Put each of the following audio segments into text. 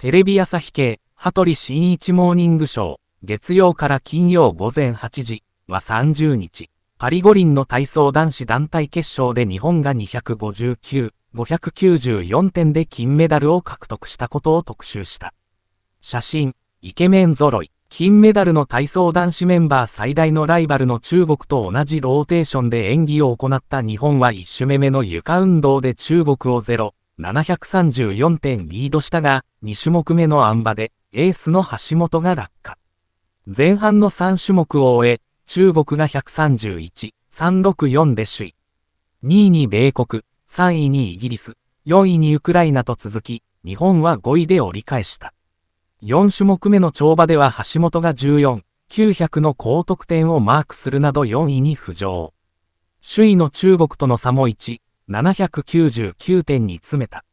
テレビ朝日系、羽鳥新一モーニングショー、月曜から金曜午前8時は30日、パリ五輪の体操男子団体決勝で日本が259、594点で金メダルを獲得したことを特集した。写真、イケメン揃い。金メダルの体操男子メンバー最大のライバルの中国と同じローテーションで演技を行った日本は1種目目の床運動で中国を0、734点リードしたが、2種目目のン馬でエースの橋本が落下。前半の3種目を終え、中国が131、364で首位。2位に米国、3位にイギリス、4位にウクライナと続き、日本は5位で折り返した。4種目目の跳馬では橋本が14、900の高得点をマークするなど4位に浮上。首位の中国との差も1、799点に詰めた。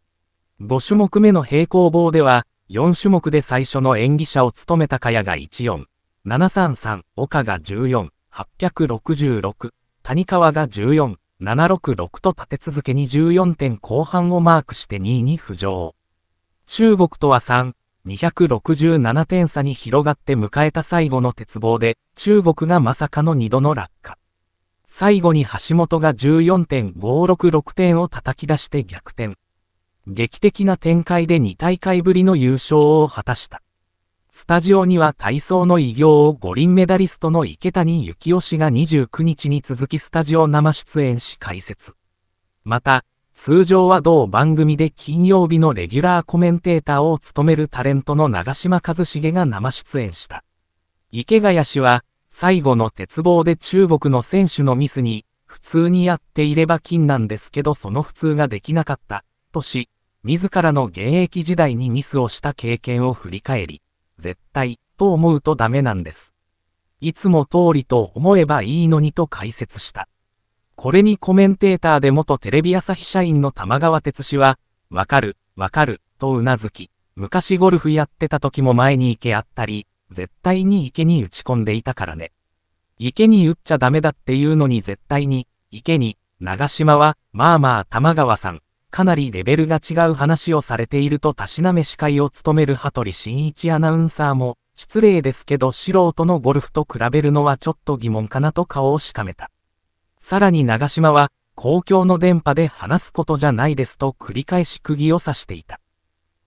5種目目の平行棒では、4種目で最初の演技者を務めた茅が14、733、岡が14、866、谷川が14、766と立て続けに14点後半をマークして2位に浮上。中国とは3、267点差に広がって迎えた最後の鉄棒で、中国がまさかの2度の落下。最後に橋本が14.566点を叩き出して逆転。劇的な展開で2大会ぶりの優勝を果たした。スタジオには体操の偉業を五輪メダリストの池谷幸雄氏が29日に続きスタジオ生出演し解説。また、通常は同番組で金曜日のレギュラーコメンテーターを務めるタレントの長島一茂が生出演した。池谷氏は、最後の鉄棒で中国の選手のミスに、普通にやっていれば金なんですけどその普通ができなかった、とし、自らの現役時代にミスをした経験を振り返り、絶対、と思うとダメなんです。いつも通りと思えばいいのにと解説した。これにコメンテーターで元テレビ朝日社員の玉川哲氏は、わかる、わかる、とうなずき、昔ゴルフやってた時も前に池あったり、絶対に池に打ち込んでいたからね。池に打っちゃダメだっていうのに絶対に、池に、長島は、まあまあ玉川さん、かなりレベルが違う話をされているとたしなめ司会を務める羽鳥慎一アナウンサーも、失礼ですけど素人のゴルフと比べるのはちょっと疑問かなと顔をしかめた。さらに長島は、公共の電波で話すことじゃないですと繰り返し釘を刺していた。